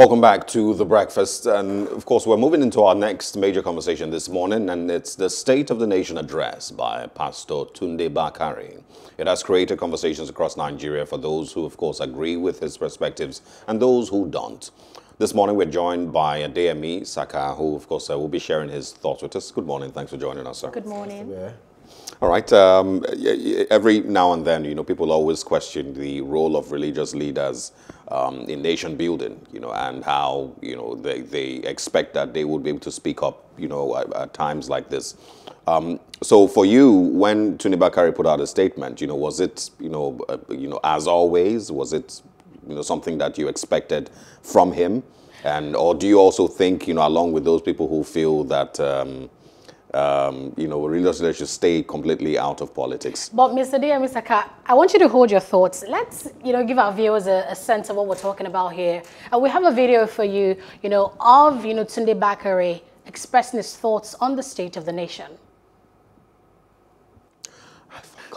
Welcome back to The Breakfast. And of course, we're moving into our next major conversation this morning, and it's the State of the Nation address by Pastor Tunde Bakare. It has created conversations across Nigeria for those who, of course, agree with his perspectives and those who don't. This morning, we're joined by Adeyemi Saka, who, of course, uh, will be sharing his thoughts with us. Good morning. Thanks for joining us, sir. Good morning. All right. Um, every now and then, you know, people always question the role of religious leaders um, in nation building, you know, and how, you know, they, they expect that they would be able to speak up, you know, at, at times like this. Um, so for you, when Tunde Bakare put out a statement, you know, was it, you know, uh, you know, as always, was it, you know, something that you expected from him? And, or do you also think, you know, along with those people who feel that, um, um, you know, religious leaders should stay completely out of politics. But Mr. Dia, Mr. Ka, I want you to hold your thoughts. Let's, you know, give our viewers a, a sense of what we're talking about here. And we have a video for you, you know, of, you know, Tunde Bakare expressing his thoughts on the state of the nation.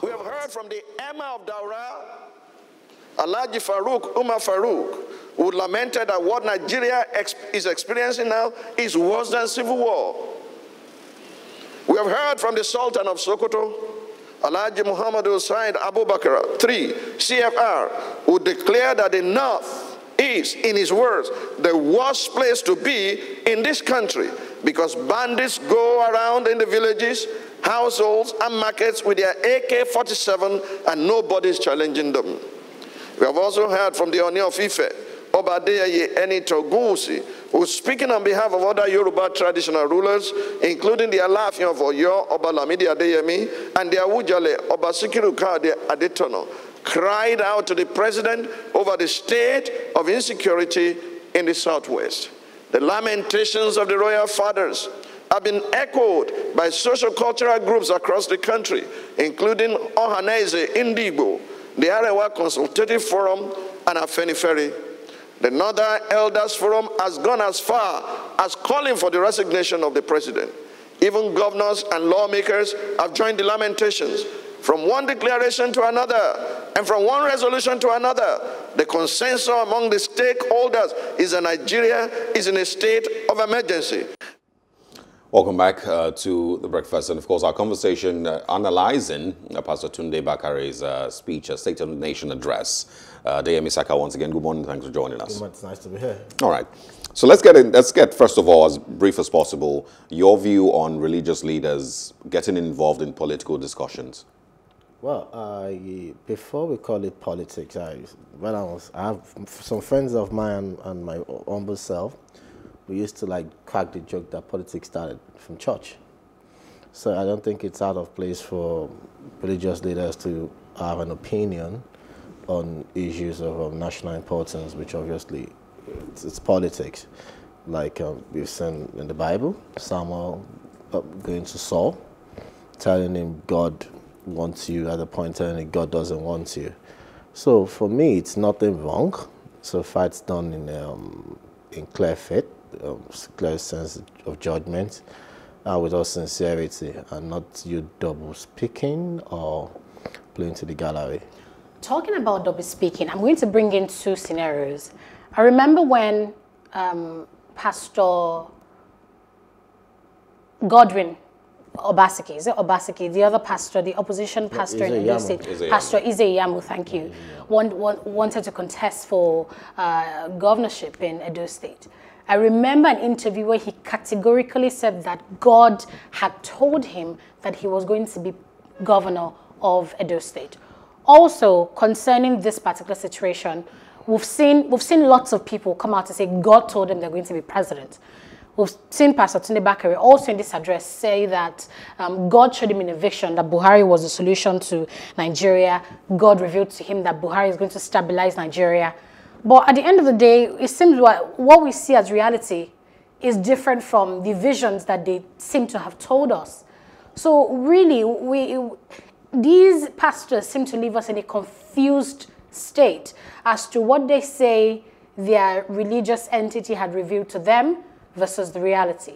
We have heard from the Emir of Daura, Alhaji Farouk, Umar Farouk, who lamented that what Nigeria ex is experiencing now is worse than civil war. We have heard from the Sultan of Sokoto, Alhaji Muhammad Hussain Abu Bakr, 3, CFR, who declared that the North is, in his words, the worst place to be in this country because bandits go around in the villages, households, and markets with their AK-47 and nobody's challenging them. We have also heard from the Oni of Ife, Obadiah Eni Togusi, who's speaking on behalf of other Yoruba traditional rulers, including the Alafin of Oyo, Oba Lamidi Adeyemi, and the Awujale, Oba Sikiru Kayode Adetona, cried out to the president over the state of insecurity in the southwest. The lamentations of the royal fathers have been echoed by social cultural groups across the country, including Ohanaeze Ndigbo, the Arewa Consultative Forum, and Afenifere the Northern Elders Forum has gone as far as calling for the resignation of the president. Even governors and lawmakers have joined the lamentations. From one declaration to another, and from one resolution to another, the consensus among the stakeholders is that Nigeria is in a state of emergency. Welcome back uh, to the breakfast, and of course, our conversation uh, analyzing uh, Pastor Tunde Bakare's uh, speech, a State of the Nation address. Uh, Adeyemi Saka, once again, good morning. Thanks for joining us. It's nice to be here. All right. So let's get in, let's get first of all, as brief as possible, your view on religious leaders getting involved in political discussions. Well, before we call it politics, I, when I was, I have some friends of mine and my humble self. We used to like crack the joke that politics started from church. So I don't think it's out of place for religious leaders to have an opinion on issues of, of national importance, which obviously it's, it's politics. Like um, we've seen in the Bible, Samuel uh, going to Saul, telling him God wants you at the point telling him God doesn't want you. So for me, it's nothing wrong. So far it's done in, um, in clear faith, um, clear sense of judgment, uh, with all sincerity, and not you double speaking or playing to the gallery. Talking about double speaking, I'm going to bring in two scenarios. I remember when um, Pastor Godwin Obaseki, is it Obaseki, the other pastor, the opposition pastor in the state, Pastor Ize thank you, want, want, wanted to contest for uh, governorship in Edo State. I remember an interview where he categorically said that God had told him that he was going to be governor of Edo State. Also, concerning this particular situation, we've seen, we've seen lots of people come out to say God told them they're going to be president. We've seen Pastor Tunde Bakare also in this address say that um, God showed him in a vision that Buhari was the solution to Nigeria. God revealed to him that Buhari is going to stabilize Nigeria. But at the end of the day, it seems what, what we see as reality is different from the visions that they seem to have told us. So really, we, these pastors seem to leave us in a confused state as to what they say their religious entity had revealed to them versus the reality.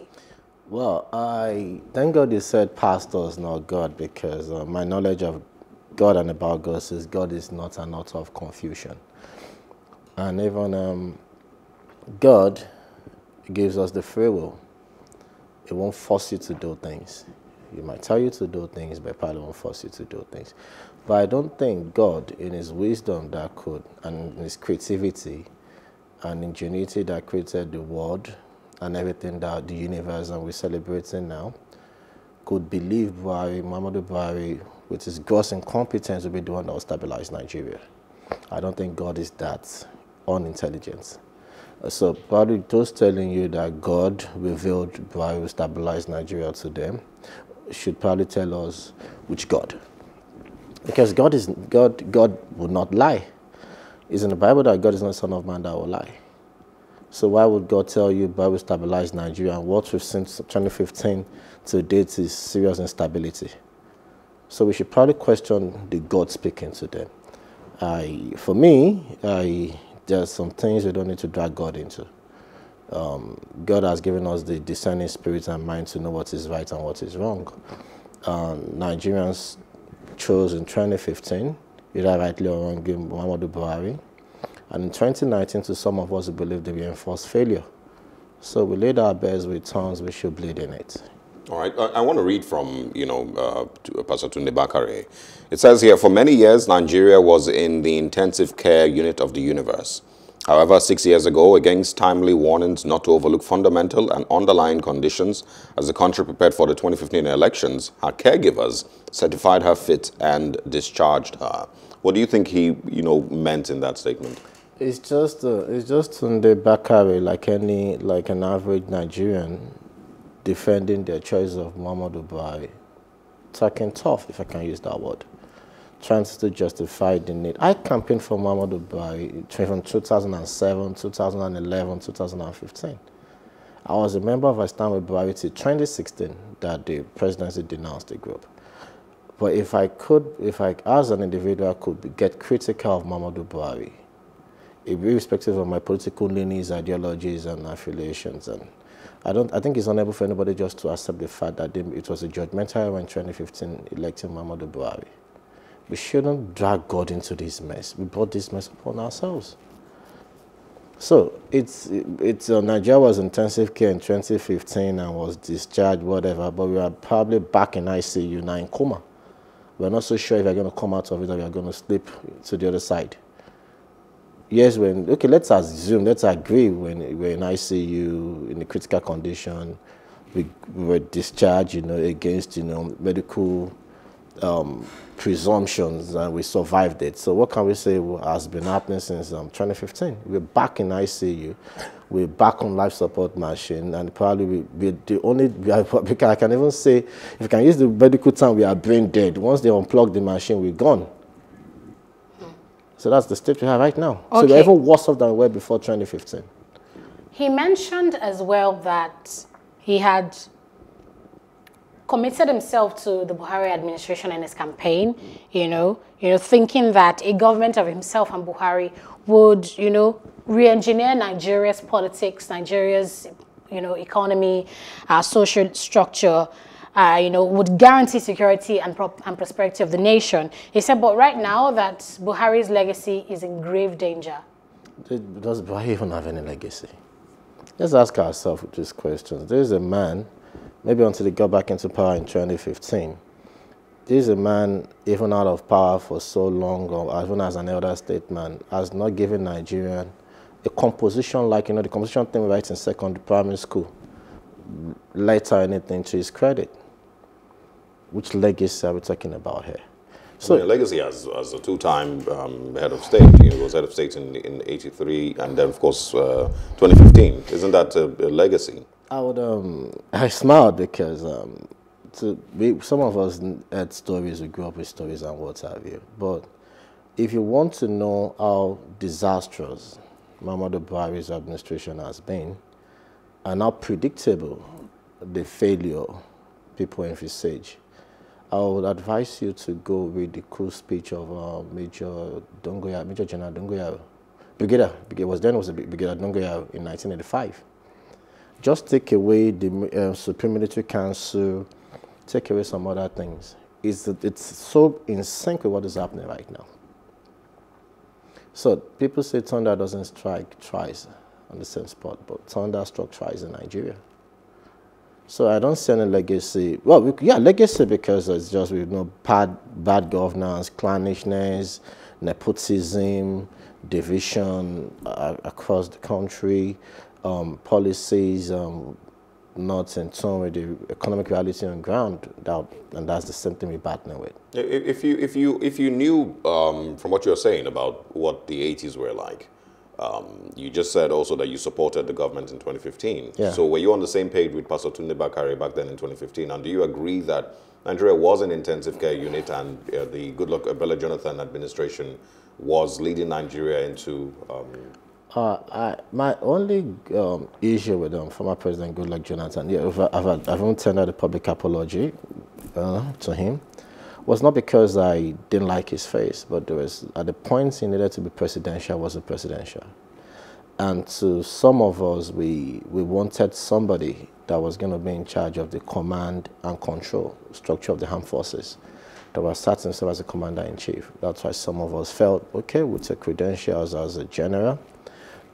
Well, I thank God you said pastors, not God, because uh, my knowledge of God and about God says God is not an author of confusion. And even um, God gives us the free will. It won't force you to do things. He might tell you to do things, but probably won't force you to do things. But I don't think God, in His wisdom that could, and His creativity and ingenuity that created the world and everything that the universe and we're celebrating now, could believe Buhari, Muhammadu Buhari, with his gross incompetence, will be the one that will stabilize Nigeria. I don't think God is that unintelligent. So probably those telling you that God revealed Buhari will stabilize Nigeria to them should probably tell us which God. Because God is God God would not lie. It's in the Bible that God is not son of man that will lie. So why would God tell you Buhari will stabilize Nigeria and what we've seen since 2015 to date is serious instability? So we should probably question the God speaking to them. I, for me, I, there's some things we don't need to drag God into. Um, God has given us the discerning spirit and mind to know what is right and what is wrong. Um, Nigerians chose in 2015, either rightly or wrongly, Muhammadu Buhari. And in 2019, to some of us who believe they were enforced failure. So we laid our beds with tongues, we should bleed in it. All right. I, I, want to read from, you know, uh, Pastor Tunde Bakare. It says here, for many years, Nigeria was in the intensive care unit of the universe. However, six years ago, against timely warnings not to overlook fundamental and underlying conditions as the country prepared for the 2015 elections, her caregivers certified her fit and discharged her. What do you think he, you know, meant in that statement? It's just, uh, it's just Tunde Bakare, like any, like an average Nigerian defending their choice of Muhammadu Buhari, talking tough, if I can use that word, trying to justify the need. I campaigned for Muhammadu Buhari from 2007, 2011, 2015. I was a member of Istanbul Buhari till 2016 that the presidency denounced the group. But if I could, if I, as an individual, could get critical of Muhammadu Buhari, irrespective of my political leanings, ideologies, and affiliations, and I don't. I think it's unable for anybody just to accept the fact that they, it was a judgmental in 2015 electing Muhammadu Buhari. We shouldn't drag God into this mess. We brought this mess upon ourselves. So it's it's uh, Nigeria was intensive care in 2015 and was discharged, whatever. But we are probably back in ICU now in coma. We're not so sure if we're going to come out of it or we're going to slip to the other side yes, when, okay, let's assume, let's agree when we're in ICU, in a critical condition, we, we were discharged, you know, against, you know, medical um, presumptions and we survived it. So what can we say has been happening since um, 2015? We're back in ICU. We're back on life support machine and probably we, we're the only, we are, I can even say, if you can use the medical term, we are brain dead. Once they unplug the machine, we're gone. So that's the state we have right now. Okay. So we're even worse off than we were before 2015. He mentioned as well that he had committed himself to the Buhari administration and his campaign, you know, you know, thinking that a government of himself and Buhari would, you know, re-engineer Nigeria's politics, Nigeria's, you know, economy, uh, social structure, uh, you know, would guarantee security and, and prosperity of the nation. He said, but right now that Buhari's legacy is in grave danger. Does Buhari even have any legacy? Let's ask ourselves these questions. There's a man, maybe until he got back into power in 2015, this is a man, even out of power for so long, or even as an elder statesman, has not given Nigerian a composition like, you know, the composition thing we write in secondary primary school letter anything to his credit. Which legacy are we talking about here? So I mean, legacy as, as a two-time um, head of state, you know, was head of state in in '83, and then of course uh, 2015. Isn't that a, a, legacy? I would um, I smiled because um, to, we, some of us had stories, we grew up with stories and what have you. But if you want to know how disastrous Muhammadu Buhari's administration has been, and how predictable the failure people envisage, I would advise you to go with the cool speech of uh, Major Dogonyaro, Major General Dogonyaro, Brigadier, it was then was a Brigadier Dogonyaro in 1985. Just take away the uh, Supreme Military Council, take away some other things. It's, it's so in sync with what is happening right now. So people say thunder doesn't strike twice. on the same spot, but thunder struck twice in Nigeria. So I don't see any legacy. Well, we, yeah, legacy because it's just you know bad bad governance, clannishness, nepotism, division uh, across the country, um, policies um, not in tune with the economic reality on ground, that, and that's the same thing we're battling with. If you if you if you knew um, from what you're saying about what the 80s were like, um, you just said also that you supported the government in 2015. Yeah. So were you on the same page with Pastor Tunde Bakare back then in 2015? And do you agree that Nigeria was an intensive care unit and uh, the Goodluck Ebele Jonathan administration was leading Nigeria into um, uh, I, my only um, issue with um, former President Goodluck Jonathan, yeah, I've, I've, I've tendered a public apology uh, to him, was not because I didn't like his face, but there was, at the point he needed to be presidential, wasn't presidential. And to some of us, we, we wanted somebody that was going to be in charge of the command and control structure of the armed forces that was sat himself as a commander-in-chief. That's why some of us felt, okay, with the credentials as a general,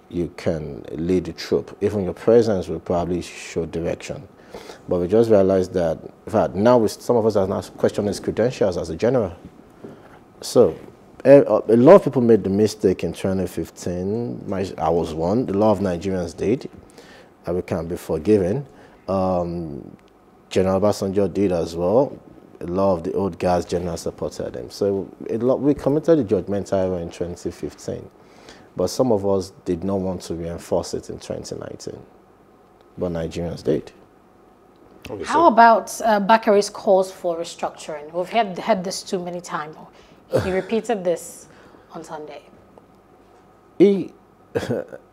you can lead the troop. Even your presence will probably show direction. But we just realized that, in fact, now we, some of us are now questioning his credentials as a general. So, a, a, lot of people made the mistake in 2015. My, I was one. A lot of Nigerians did. And we can't be forgiven. Um, General Obasanjo did as well. A lot of the old guys, general supported him. So we committed the judgmental error in 2015. But some of us did not want to reinforce it in 2019. But Nigerians did. Okay, How about uh, calls for restructuring? We've had, had this too many times. He repeated this on Sunday. He,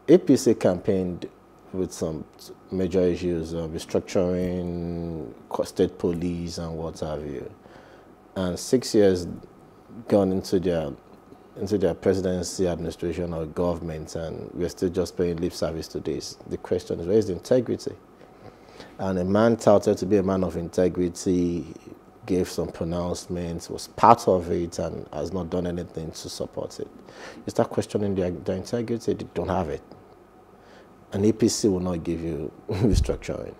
APC campaigned with some major issues, uh, restructuring, state police, and what have you. And six years gone into their into their presidency, administration, or government, and we're still just paying lip service to this. The question is, where is the integrity? And a man touted to be a man of integrity, gave some pronouncements, was part of it, and has not done anything to support it. You start questioning their, their integrity, they don't have it. An APC will not give you restructuring.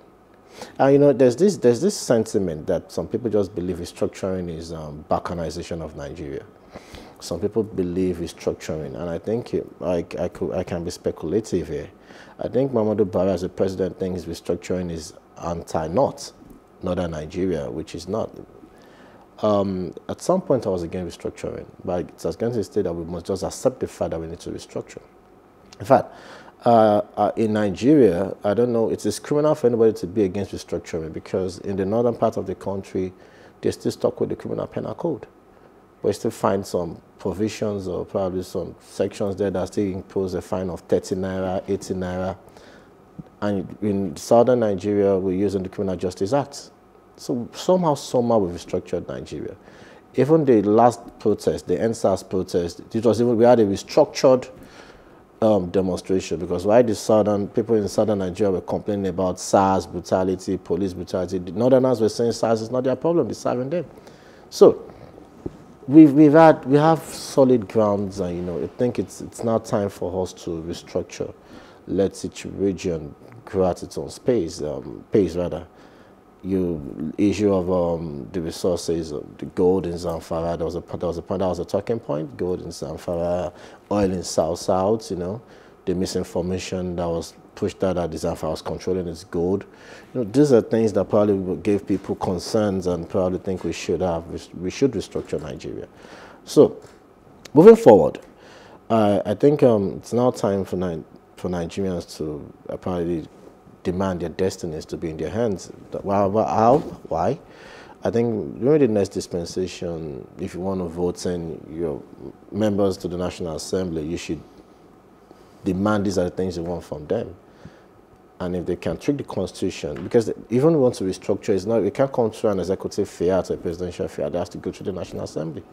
And you know, there's this, there's this sentiment that some people just believe restructuring is um, balkanization of Nigeria some people believe restructuring, and I think it, I, I, could, I can be speculative here. I think Muhammadu Buhari as a president thinks restructuring is anti-North, Northern Nigeria, which is not. Um, at some point, I was against restructuring, but I was going to say that we must just accept the fact that we need to restructure. In fact, uh, uh, in Nigeria, I don't know, it is criminal for anybody to be against restructuring because in the northern part of the country, they're still stuck with the criminal penal code. We still find some provisions or probably some sections there that still impose a fine of 30 naira, 80 naira. And in southern Nigeria, we're using the Criminal Justice Act. So somehow, somehow, we've restructured Nigeria. Even the last protest, the EndSARS protest, it was even, we had a restructured um, demonstration because why the southern people in southern Nigeria were complaining about SARS brutality, police brutality. The northerners were saying SARS is not their problem, it's serving them. So we've, we've had, we have solid grounds and, you know, I think it's, it's now time for us to restructure. Let each region at its own space, um, pace rather. You issue of um, the resources, uh, the gold in Zamfara, there was a there was a that was a talking point. Gold in Zamfara, oil in South South, you know, the misinformation that was pushed out that Zamfara was controlling its gold. You know, these are things that probably gave people concerns and probably think we should have, we should restructure Nigeria. So, moving forward, uh, I think um, it's now time for, Ni for Nigerians to apparently demand their destinies to be in their hands. How? Why? I think during the next dispensation, if you want to vote in your members to the National Assembly, you should demand these are the things you want from them. And if they can trick the constitution, because even want to restructure, it's not, it can't come through an executive fiat or a presidential fiat, it has to go through the National Assembly.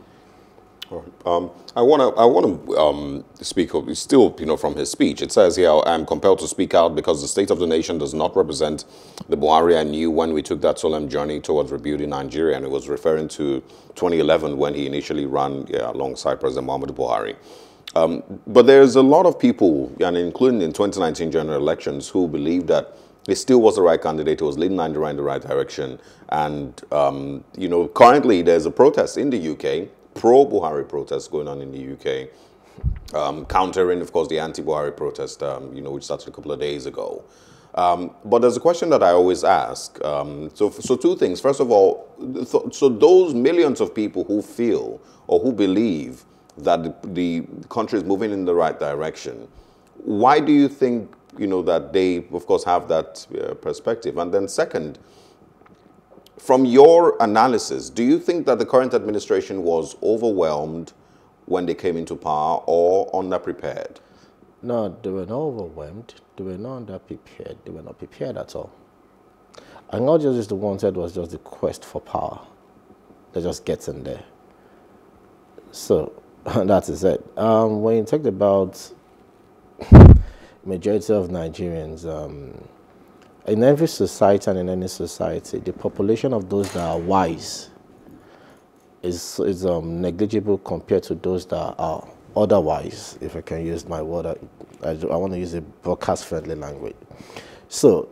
Um, I want to I want to um, speak still you know from his speech. It says here I am compelled to speak out because the state of the nation does not represent the Buhari I knew when we took that solemn journey towards rebuilding Nigeria, and it was referring to 2011 when he initially ran yeah, alongside President Muhammadu Buhari. Um, but there's a lot of people, and including in 2019 general elections, who believe that he still was the right candidate. He was leading Nigeria in the right direction. And, um, you know, currently there's a protest in the UK, pro-Buhari protests going on in the UK, um, countering, of course, the anti-Buhari protest, um, you know, which started a couple of days ago. Um, but there's a question that I always ask. Um, so, so two things. First of all, so those millions of people who feel or who believe that the, the country is moving in the right direction, why do you think you know that they, of course, have that uh, perspective? And then second, from your analysis, do you think that the current administration was overwhelmed when they came into power or underprepared? No, they were not overwhelmed. They were not underprepared. They were not prepared at all. And not just the wanted was just the quest for power. They just get in there. So that is it. Um, when you talk about majority of Nigerians, um, in every society and in any society, the population of those that are wise is, is um, negligible compared to those that are otherwise, if I can use my word, I, I, I want to use a broadcast-friendly language. So,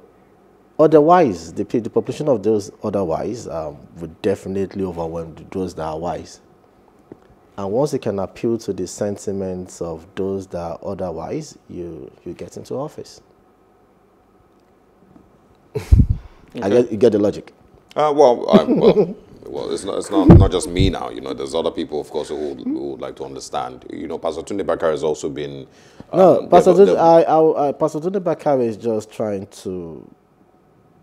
otherwise, the, the population of those otherwise um, would definitely overwhelm those that are wise. And once you can appeal to the sentiments of those that are otherwise, you, you get into office. Okay. I get, you get the logic. Uh, well, I, well well, it's not, it's not, not just me now, you know, there's other people, of course, who, who would like to understand. You know, Pastor Tunde Bakare has also been... Um, no, Pastor Tunde, I, I, I, Pastor Tunde Bakare is just trying to,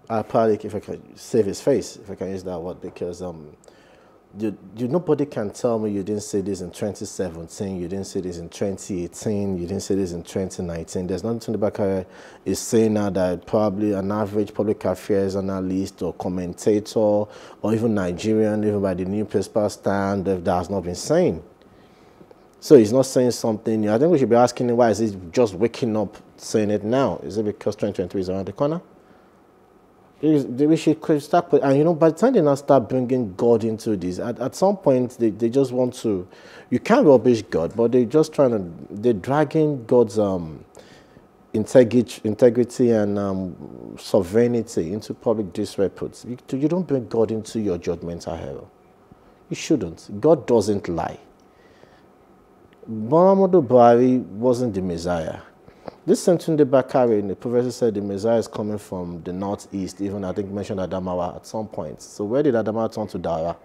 I probably, if I can save his face, if I can use that word, because um, you, you, nobody can tell me you didn't say this in 2017, you didn't say this in 2018, you didn't say this in 2019. There's nothing the back is saying now that probably an average public affairs analyst or commentator or even Nigerian, even by the new newspaper stand, that has not been saying. So he's not saying something. I think we should be asking him why is he just waking up saying it now? Is it because 2023 is around the corner? We should start and you know by the time they now start bringing god into this at, at some point they, they just want to you can't rubbish god but they're just trying to they're dragging god's um integrity integrity and um, sovereignty into public disrepute. You, you don't bring god into your judgmental hell. You shouldn't. God doesn't lie. Muhammadu Buhari wasn't the messiah this Sentunde Bakare, the professor said the Messiah is coming from the northeast, even I think mentioned Adamawa at some point. So where did Adamawa turn to Daura?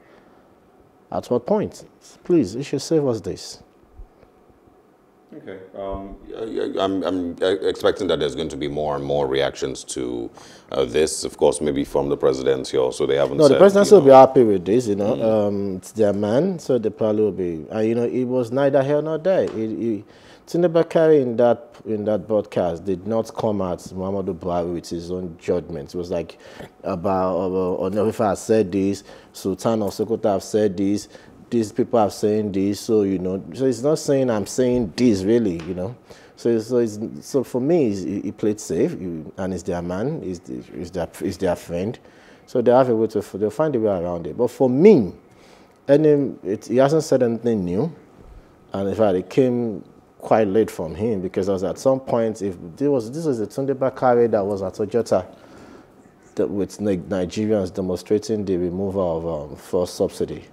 At what point? Please, you should save us this. Okay. Um, I'm, I'm, expecting that there's going to be more and more reactions to uh, this. Of course, maybe from the presidency also. They haven't. No, said, the presidency will be happy with this. You know, mm. um, it's their man, so they probably will be. And you know, it was neither here nor there. It, it, Tunde Bakare in that in that broadcast did not come at Muhammadu Buhari with his own judgment. It was like about or no, if I said this, Sultan of Sokoto have said this, these people are saying this, so you know. So it's not saying I'm saying this really, you know. So so it's, so for me, he played safe, and it's their man, is is their is their friend. So they have a way to they'll find a way around it. But for me, any it, he hasn't said anything new, and in fact, it came quite late from him because I was at some point, if this was, this was the Tunde Bakare that was at Ojota with Nigerians demonstrating the removal of um, subsidy.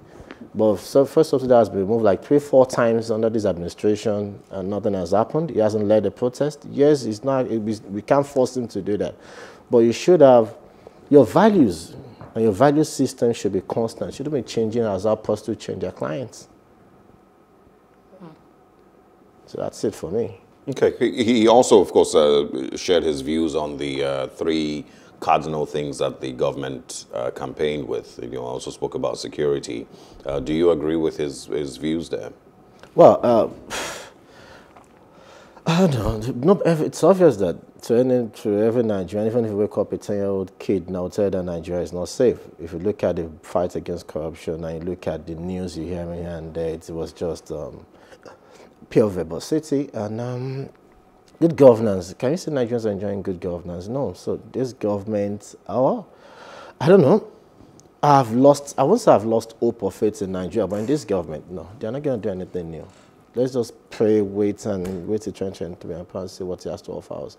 But so first subsidy has been removed like three, four times under this administration and nothing has happened. He hasn't led a protest. Yes, it's not, it, we can't force him to do that. But you should have, your values and your value system should be constant. Shouldn't be changing as opposed to change their clients. So that's it for me. Okay. He also, of course, uh, shared his views on the uh, three cardinal things that the government uh, campaigned with. You know, also spoke about security. Uh, do you agree with his, his views there? Well, uh, I don't know. it's obvious that to, any, to every Nigerian, even if you wake up a 10-year-old kid now tell that Nigeria is not safe. If you look at the fight against corruption and you look at the news you hear here and there, it was just um, pure verbosity and um, good governance. Can you say Nigerians are enjoying good governance? No. So this government, oh, I don't know. I've lost, I won't say I've lost hope or faith in Nigeria, but in this government, no, they're not going to do anything new. Let's just pray, wait, and wait to 2023 and see what he has to offer us.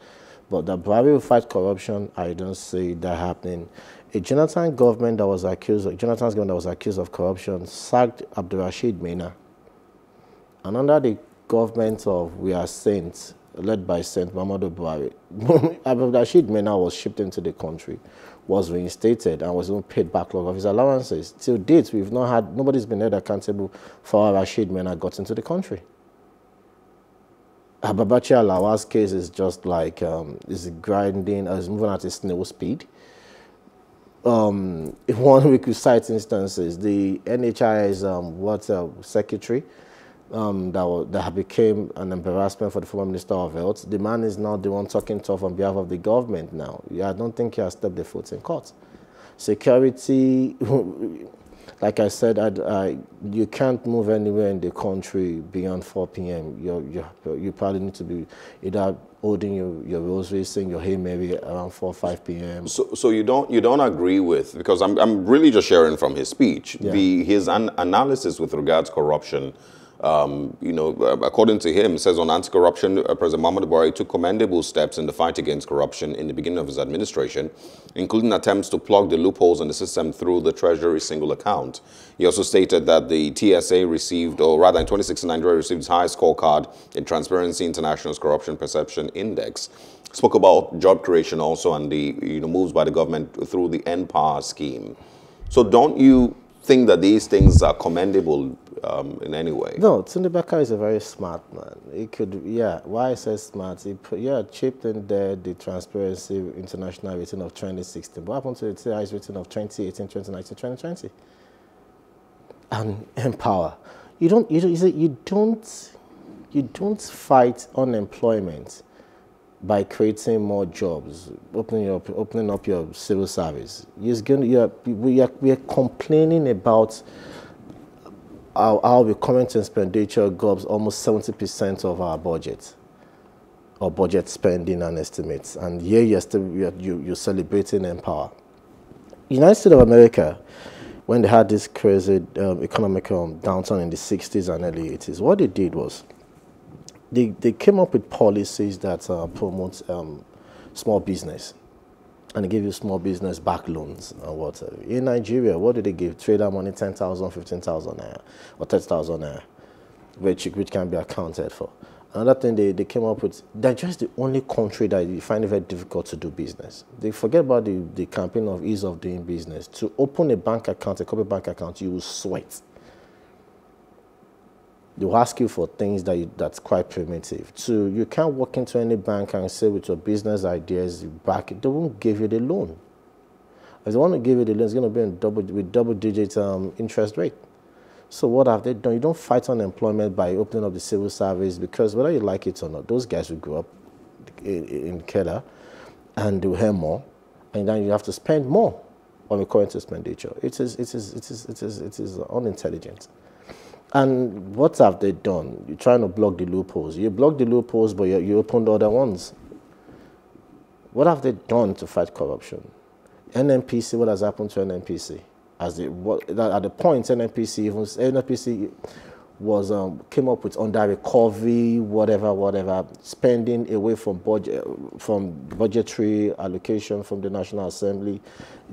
But the Buhari will fight corruption, I don't see that happening. A Jonathan government that was accused, of, Jonathan's government that was accused of corruption sacked Abdurrashid Maina. And under the government of We Are Saints, led by Saint Muhammadu Buhari, Abdurrashid Maina was shipped into the country, was reinstated, and was even paid backlog of his allowances. Till date, we've not had, nobody's been held accountable for how Rashid Maina got into the country. Babachir Lawal's case is just like um, is grinding, uh, is moving at a snail speed. Um, one we could cite instances, the NHIS um, water secretary um, that, that became an embarrassment for the former Minister of Health. The man is now the one talking tough on behalf of the government now. Yeah, I don't think he has stepped the foot in court. Security, like I said, I, I, you can't move anywhere in the country beyond 4 p.m. You're, you're, you probably need to be either holding your, your rosary, saying your Hail Mary around 4 or 5 p.m. So, so you don't you don't agree with because I'm I'm really just sharing from his speech yeah. the his an analysis with regards corruption um, you know, uh, according to him, says on anti-corruption, uh, President Muhammad Buhari took commendable steps in the fight against corruption in the beginning of his administration, including attempts to plug the loopholes in the system through the Treasury single account. He also stated that the TSA received, or rather in 2016, Nigeria received its highest scorecard in Transparency International's Corruption Perception Index. Spoke about job creation also and the you know, moves by the government through the NPower scheme. So don't you think that these things are commendable um, in any way. No, Tunde is a very smart man. He could, yeah, why I say smart, he put, yeah, chipped in there the Transparency International rating of 2016. What happened to the TI's rating of 2018, 2019, 2020? And NPower. You don't, you don't, you don't, you don't fight unemployment by creating more jobs, opening up, opening up your civil service. You're going to, you're, we, are, we are complaining about our, our current expenditure gobs almost 70% of our budget, or budget spending and estimates. And here you're, still, you're, you're celebrating NPower. United States of America, when they had this crazy um, economic um, downturn in the 60s and early 80s, what they did was they, they came up with policies that uh, promote um, small business and give you small business back loans and whatever. In Nigeria, what do they give? Trader money 10,000, 15,000 naira or 30,000 naira, which, which can be accounted for. Another thing they, they came up with, they're just the only country that you find it very difficult to do business. They forget about the, the campaign of ease of doing business. To open a bank account, a corporate bank account, you will sweat they'll ask you for things that you, that's quite primitive. So you can't walk into any bank and say with your business ideas, you back. They won't give you the loan. If they want to give you the loan, it's going to be in double, with double digit um, interest rate. So what have they done? You don't fight unemployment by opening up the civil service because whether you like it or not, those guys will grow up in, in and do have more, and then you have to spend more on the current expenditure. It is, it is, it is, it is, it is unintelligent. And what have they done? You're trying to block the loopholes. You block the loopholes, but you, you opened other ones. What have they done to fight corruption? NNPC, what has happened to NNPC? As what, at the point, NNPC, even, NNPC was um, came up with under recovery, whatever, whatever, spending away from budget, from budgetary allocation from the National Assembly.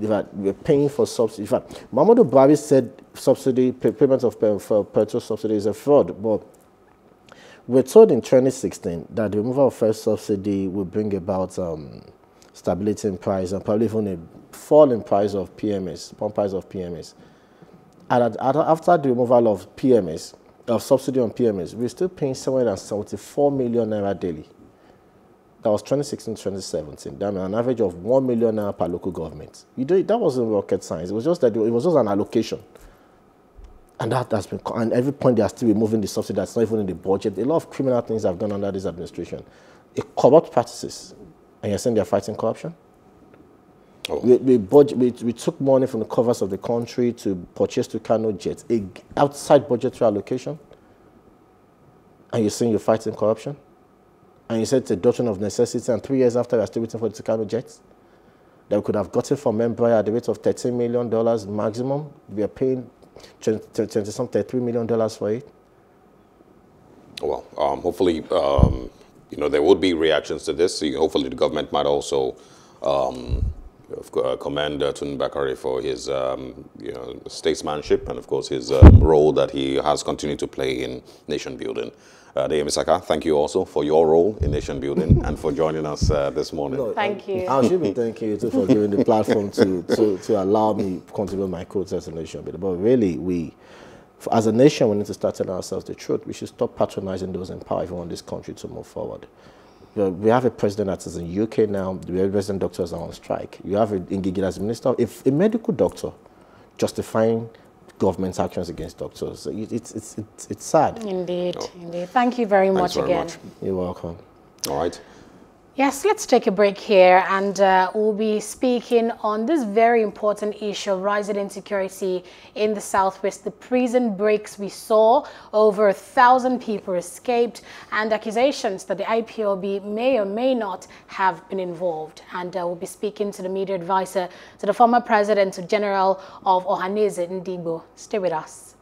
Fact, we're paying for subsidy. In fact, Muhammadu Buhari said subsidy payment of for petrol subsidy is a fraud, but we're told in 2016 that the removal of first subsidy will bring about um, stability in price and probably even a fall in price of PMS, pump price of PMS. And after the removal of PMS, of subsidy on PMS, we're still paying somewhere than 74 million naira daily. That was 2016, 2017. That an average of 1 million naira per local government. You do, that wasn't rocket science. It was just that it was just an allocation. And that has been, and every point they are still removing the subsidy that's not even in the budget. A lot of criminal things have gone under this administration. It corrupt practices. And you're saying they're fighting corruption? Oh. We, we, budget, we, we, took money from the covers of the country to purchase Tucano jets, a, outside budgetary allocation. And you're saying you're fighting corruption? And you said it's a doctrine of necessity, and three years after, we're still waiting for the Tucano jets? That we could have gotten from Embraer at the rate of $13 million maximum. We are paying 20, 20 some $33 million for it. Well, um, hopefully, um, you know, there would be reactions to this. Hopefully, the government might also um, uh, commend uh, Tun Bakare for his um, you know, statesmanship and, of course, his um, role that he has continued to play in nation building. Uh, Deyemi Saka, thank you also for your role in nation building and for joining us uh, this morning. No, thank you. I should be thanking you too for giving the platform to, to, to allow me to contribute my quotes as a nation builder. But really, we, as a nation, we need to start telling ourselves the truth. We should stop patronizing those in power if we want this country to move forward. We have a president that is in UK now. The resident doctors are on strike. You have a Ngige as minister. If a medical doctor justifying government's actions against doctors. It's, it's, it's, it's sad. Indeed, oh. indeed. Thank you very Thanks much very again. Much. You're welcome. All right. Yes, let's take a break here and uh, we'll be speaking on this very important issue of rising insecurity in the Southwest. The prison breaks we saw, over a thousand people escaped and accusations that the IPOB may or may not have been involved. And uh, we'll be speaking to the media advisor to the former president to general of Ohanaeze Ndigbo. Stay with us.